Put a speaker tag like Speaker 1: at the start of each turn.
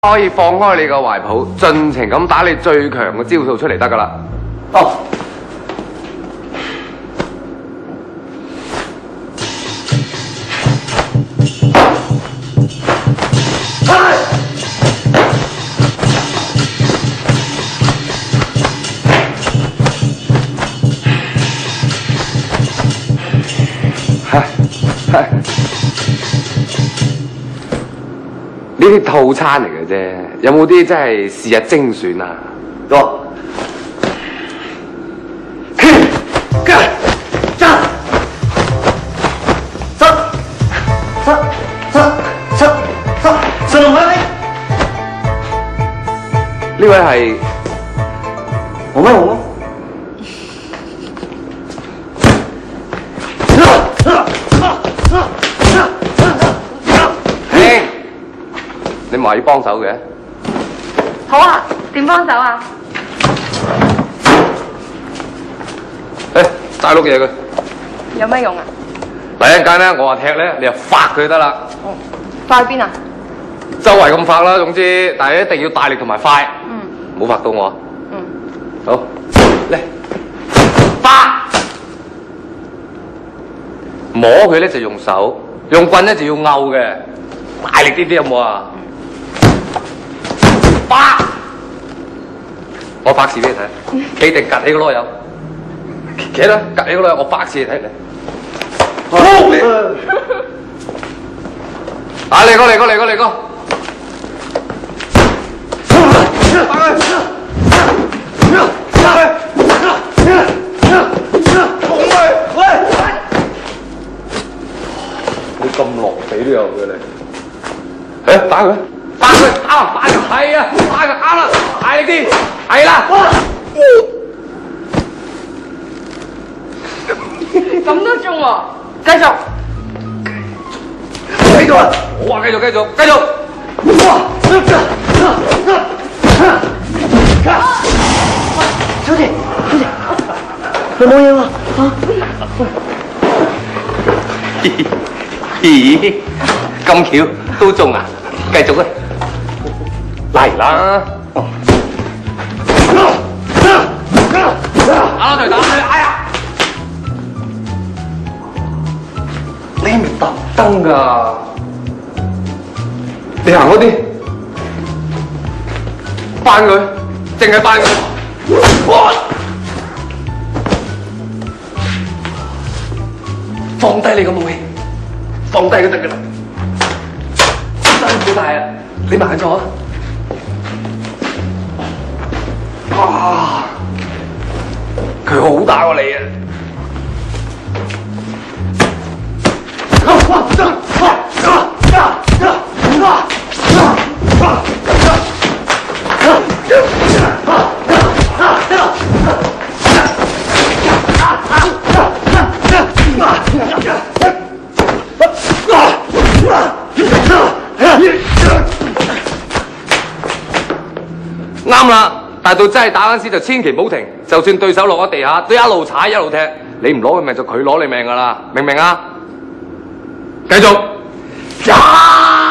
Speaker 1: 可以放開你個懷抱，盡情咁打你最強嘅招數出嚟得噶啦。
Speaker 2: 哦。
Speaker 1: 呢啲套餐嚟嘅啫，有冇啲真係是日精選啊？
Speaker 2: 多。
Speaker 1: 呢位係
Speaker 2: 我咩我咩？
Speaker 1: 嘿，你唔係要幫手嘅？
Speaker 3: 好啊，點幫手啊？
Speaker 1: 誒，帶碌嘢佢。
Speaker 3: 有咩用啊？
Speaker 1: 第一陣間咧，我話踢咧，你就發佢得啦。
Speaker 3: 快去邊啊？
Speaker 1: 周圍咁發啦，總之，但係一定要大力同埋快，
Speaker 3: 嗯
Speaker 1: 唔好發到我。
Speaker 3: 嗯，
Speaker 1: 好，嚟發，摸佢咧就用手，用棍咧就要勾嘅，大力啲啲有冇啊？發，我拍示俾你睇，企定趌起個啰柚，企啦，趌起個啰柚，我拍示你睇你。啊嚟個嚟個嚟個嚟個，你咁落地都有嘅你，誒打佢，打佢，打打佢，係啊，打佢啱啦，大力啲，係啦，
Speaker 3: 咁都中喎，繼續。
Speaker 1: 繼續啊，我話繼續繼續繼續，
Speaker 2: 小姐，小姐，有冇嘢嘛？
Speaker 1: 咦，咁巧都中啊，繼續啊，嚟啦，打落去打落去，哎呀！你係咪特登噶？你行嗰啲，翻佢，淨係翻佢。哇！放低你個武器，放低佢得噶啦。辛苦大啊！你慢咗哇！佢好打過你啊！啱啦，但係到真係打嗰陣時就千祈唔好停，就算對手落咗地下，都一路踩一路踢。你唔攞佢命就佢攞你命噶啦，明唔明啊？繼續，呀！